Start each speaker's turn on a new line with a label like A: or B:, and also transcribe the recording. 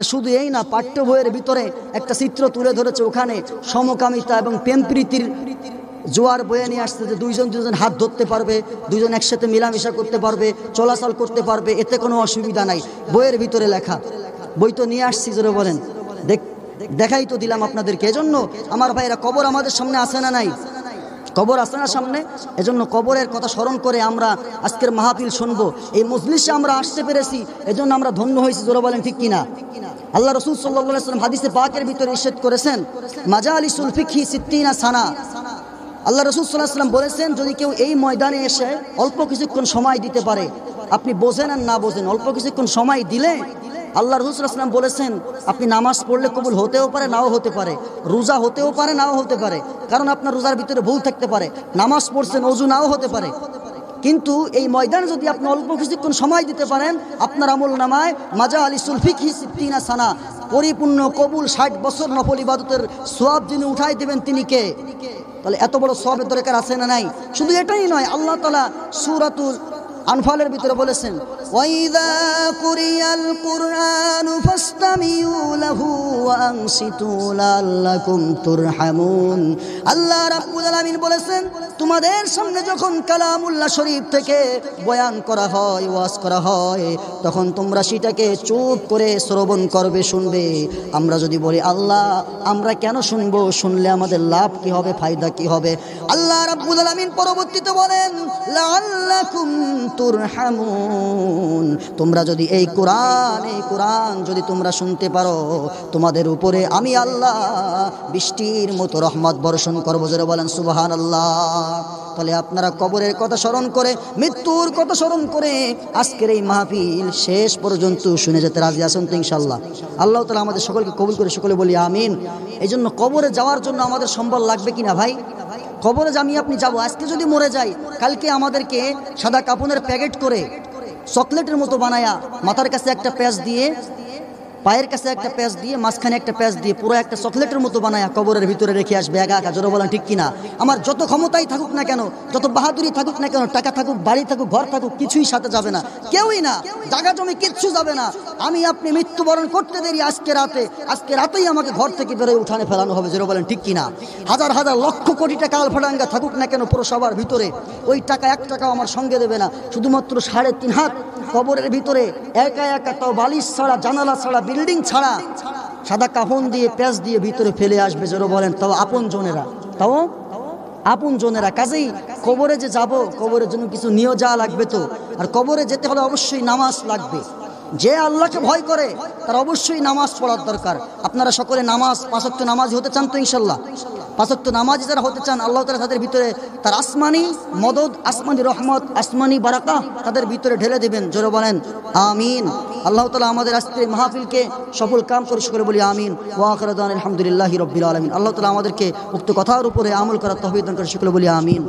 A: শুধু এই না পাঠ্য বইয়ের ভিতরে একটা চিত্র তুলে ধরেছে ওখানে সমকামিতা এবং প্রেম প্রীতির জোয়ার বয়ে নিয়ে আসছে যে দুইজন দুজন হাত ধরতে পারবে দুজন একসাথে মিলামিশা করতে পারবে, চলাচল করতে পারবে, এতে কোনো অসুবিধা নাই। বইয়ের ভিতরে লেখা। বই তো নিয়ে আসছি, জোরে বলেন। দেখ দেখাই তো দিলাম আপনাদেরকে। এজন্য আমার ভাইরা কবর আমাদের সামনে আসে না নাই? কবর আসে না সামনে? এজন্য কবরের কথা স্মরণ করে আমরা আজকের মাহফিল শুনব। এই মজলিসে আমরা আসতে পেরেছি, এজন্য আমরা ধন্য হয়েছি, জোরে বলেন ঠিক কিনা? আল্লাহ রসুল সাল্লাম হাদিসে পাকের ভিতরে নিষেধ করেছেন মাজা আলী সুলফিকি সিদ্দিনা সানা। আল্লাহ রসুল সাল্লাহ সাল্লাম বলেছেন, যদি কেউ এই ময়দানে এসে অল্প কিছুক্ষণ সময় দিতে পারে, আপনি বোঝেন আর না বোঝেন, অল্প কিছুক্ষণ সময় দিলে আল্লাহ রসুলাম বলেছেন, আপনি নামাজ পড়লে কবুল হতেও পারে, নাও হতে পারে। রোজা হতেও পারে, নাও হতে পারে। কারণ আপনার রোজার ভিতরে ভুল থাকতে পারে। নামাজ পড়ছেন, অজু নাও হতে পারে। কিন্তু এই ময়দানে যদি আপনি অল্প কিছুক্ষণ সময় দিতে পারেন, আপনার আমল নামায় মাজা আলী সুলফিক হিসিনা সানা, পরিপূর্ণ, কবুল, ষাট বছর নফল ইবাদতের সোয়াব যিনি উঠাই দেবেন তিনি কে? তাহলে এত বড় সবের দরকার আছে না নাই? শুধু এটাই নয়, আল্লাহ তালা সুরাতুল আনফালের ভিতরে বলেছেন, ওয়াইদা কুরিয়াল কুরআন আল্লাহ রাব্বুল বলেছেন, তোমাদের সামনে যখন কালামুল্লাহ শরীফ থেকে বয়ান করা হয়, ওয়াজ করা হয়, তখন তোমরা সেটাকে চুপ করে শ্রবণ করবে, শুনবে। আমরা যদি বলি, আল্লাহ, আমরা কেন শুনব? শুনলে আমাদের লাভ কি হবে? ফায়দা কি হবে? আল্লাহ রাব্বুল আলামিন পরবর্তীতে বলেন তুরহামুন। তোমরা যদি এই কোরআন এই কোরআন যদি তোমরা শুনতে পারো, তোমাদের উপরে আমি আল্লাহ বৃষ্টির মতো রহমত বর্ষণ করব। যারা বলেন সুবাহান আল্লাহ তাহলে আপনারা কবরের কথা স্মরণ করে, মৃত্যুর কথা স্মরণ করে আজকের এই মাহফিল শেষ পর্যন্ত শুনে যেতে রাজি আসুন তো ইনশাল্লাহ আল্লাহ তালা আমাদের সকলকে কবুল করে, সকলে বলি আমিন। এই জন্য কবরে যাওয়ার জন্য আমাদের সম্বল লাগবে কিনা ভাই? কবরে আমি আপনি যাব, আজকে যদি মরে যাই, কালকে আমাদেরকে সাদা কাপনের প্যাকেট করে চকলেটের মতো বানায়া মাথার কাছে একটা প্যাঁচ দিয়ে পায়ের কাছে একটা প্যাঁচ দিয়ে, মাঝখানে একটা প্যাঁচ দিয়ে পুরো একটা চকলেটের মতো বানায়া কবরের ভিতরে রেখে আসবে। একা একা, জোরে বলেন, ঠিক কিনা? আমার যত ক্ষমতাই থাকুক না কেন, যত বাহাদুরি থাকুক না কেন, টাকা থাকুক, বাড়ি থাকুক, ঘর থাকুক, কিছুই সাথে যাবে না। কেউই না জায়গা জমি কিচ্ছু যাবে না। আমি আপনি মৃত্যুবরণ করতে দেরি আজকে রাতে, আজকে রাতেই আমাকে ঘর থেকে বেরোয় উঠানে ফেলানো হবে, জোরে বলেন, ঠিক কিনা? হাজার হাজার লক্ষ কোটি টাকা আলফাডাঙ্গা থাকুক না কেন পুরসভার ভিতরে, ওই টাকা এক টাকাও আমার সঙ্গে দেবে না। শুধুমাত্র সাড়ে তিন হাত কবরের ভিতরে, একা একা তাও বালিশ ছাড়া, জানালা ছাড়া বিল্ডিং ছাড়া সাদা কাফন দিয়ে, প্যাঁচ দিয়ে ভিতরে ফেলে আসবে যেন বলেন, তাও আপন জনেরা। তাও? আপন জনেরা। কাজেই কবরে যে যাব, কবরের জন্য কিছু নিয়ে যাওয়া লাগবে তো। আর কবরে যেতে হলে অবশ্যই নামাজ লাগবে। যে আল্লাহকে ভয় করে, তার অবশ্যই নামাজ পড়ার দরকার। আপনারা সকলে নামাজ, পাঁচক্ত নামাজ হতে চান তো ইনশাল্লাহ পাঁচক্ত নামাজ যারা হতে চান, আল্লাহ তালা তাদের ভিতরে তার আসমানি মদত আসমানি রহমত, আসমানি বারাকা তাদের ভিতরে ঢেলে দেবেন। জোরে বলেন, আমিন। আল্লাহ তালা আমাদের আজকে মাহফিলকে সফল কাম করে, সকলে বলি আমিন। ওয়াকরদান আলহামদুলিল্লাহ রব্বিল আলমিন। আল্লাহ তালা আমাদেরকে উক্ত কথার উপরে আমল করার তহবিদান করে, সকলে বলি আমিন।